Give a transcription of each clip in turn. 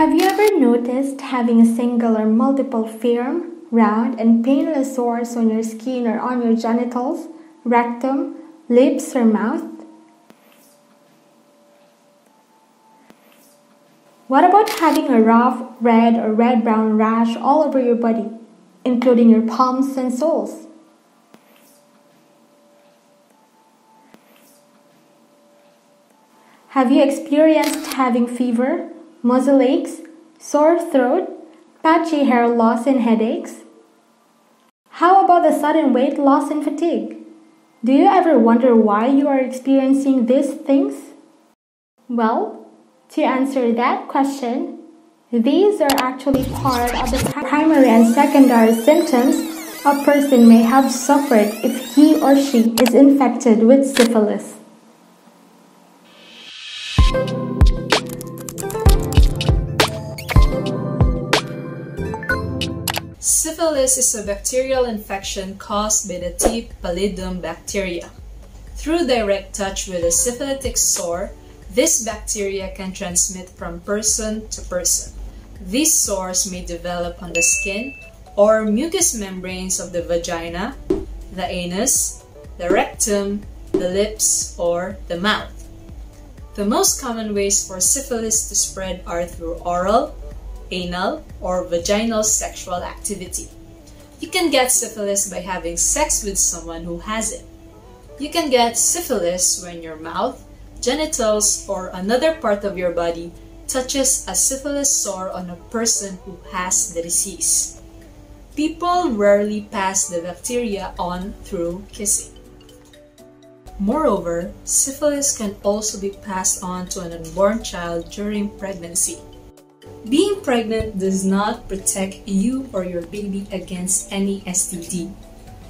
Have you ever noticed having a single or multiple firm, round, and painless sores on your skin or on your genitals, rectum, lips, or mouth? What about having a rough red or red brown rash all over your body, including your palms and soles? Have you experienced having fever, muscle aches, sore throat, patchy hair loss, and headaches? How about the sudden weight loss and fatigue? Do you ever wonder why you are experiencing these things? Well, to answer that question, these are actually part of the primary and secondary symptoms a person may have suffered if he or she is infected with syphilis. Syphilis is a bacterial infection caused by the T. pallidum bacteria. Through direct touch with a syphilitic sore, this bacteria can transmit from person to person. These sores may develop on the skin or mucous membranes of the vagina, the anus, the rectum, the lips, or the mouth. The most common ways for syphilis to spread are through oral, anal, or vaginal sexual activity. You can get syphilis by having sex with someone who has it. You can get syphilis when your mouth, genitals, or another part of your body touches a syphilis sore on a person who has the disease. People rarely pass the bacteria on through kissing. Moreover, syphilis can also be passed on to an unborn child during pregnancy. Being pregnant does not protect you or your baby against any STD.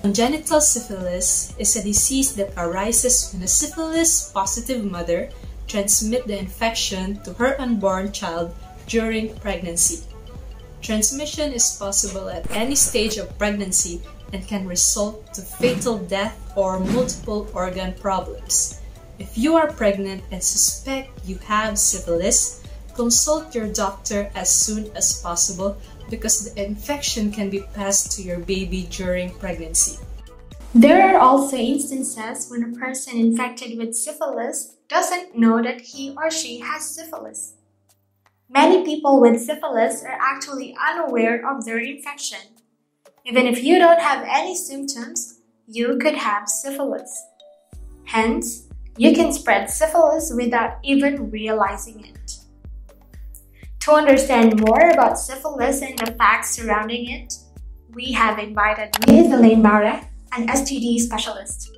Congenital syphilis is a disease that arises when a syphilis-positive mother transmits the infection to her unborn child during pregnancy. Transmission is possible at any stage of pregnancy and can result to fatal death or multiple organ problems. If you are pregnant and suspect you have syphilis, Consult your doctor as soon as possible because the infection can be passed to your baby during pregnancy. There are also instances when a person infected with syphilis doesn't know that he or she has syphilis. Many people with syphilis are actually unaware of their infection. Even if you don't have any symptoms, you could have syphilis. Hence, you can spread syphilis without even realizing it. To understand more about syphilis and the facts surrounding it, we have invited Ms. Elaine Barre, an STD specialist.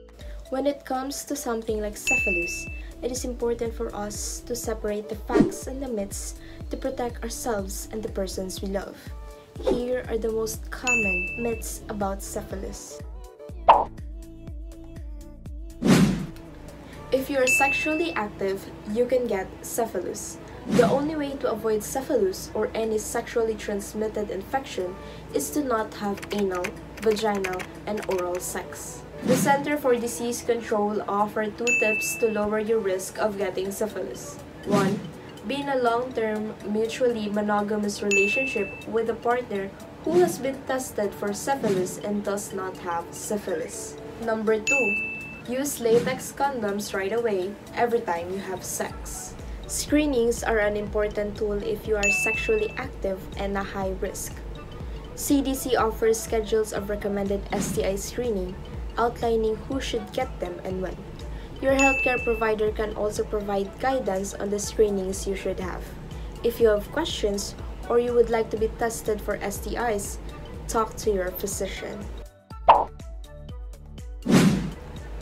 When it comes to something like syphilis, it is important for us to separate the facts and the myths to protect ourselves and the persons we love. Here are the most common myths about syphilis. If you are sexually active, you can get syphilis. The only way to avoid syphilis or any sexually transmitted infection is to not have anal, vaginal, and oral sex. The Center for Disease Control offered two tips to lower your risk of getting syphilis. 1. Be in a long-term, mutually monogamous relationship with a partner who has been tested for syphilis and does not have syphilis. Number 2. Use latex condoms right away every time you have sex. Screenings are an important tool if you are sexually active and a high risk. CDC offers schedules of recommended STI screening, outlining who should get them and when. Your healthcare provider can also provide guidance on the screenings you should have. If you have questions or you would like to be tested for STIs, talk to your physician.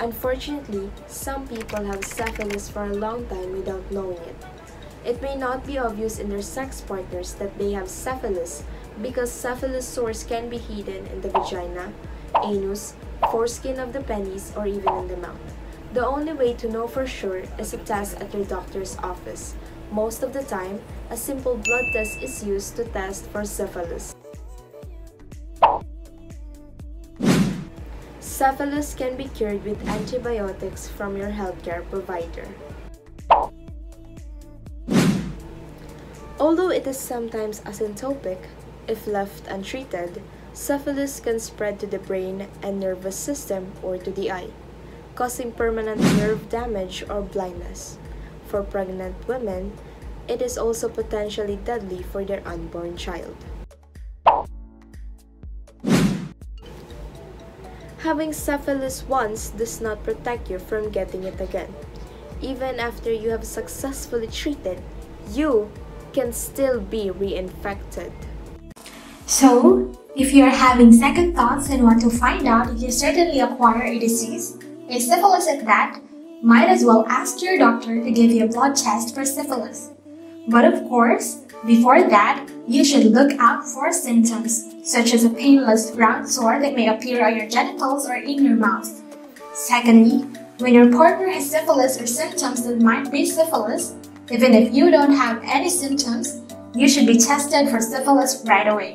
Unfortunately, some people have syphilis for a long time without knowing it. It may not be obvious in their sex partners that they have syphilis because syphilis sores can be hidden in the vagina, anus, foreskin of the penis, or even in the mouth. The only way to know for sure is a test at your doctor's office. Most of the time, a simple blood test is used to test for syphilis. Syphilis can be cured with antibiotics from your healthcare provider. Although it is sometimes asymptotic, if left untreated, syphilis can spread to the brain and nervous system or to the eye, causing permanent nerve damage or blindness. For pregnant women, it is also potentially deadly for their unborn child. Having syphilis once does not protect you from getting it again. Even after you have successfully treated, you can still be reinfected. So, if you are having second thoughts and want to find out if you certainly acquire a disease, a syphilis at that, might as well ask your doctor to give you a blood test for syphilis. But of course, before that, you should look out for symptoms, such as a painless round sore that may appear on your genitals or in your mouth. Secondly, when your partner has syphilis or symptoms that might be syphilis, even if you don't have any symptoms, you should be tested for syphilis right away.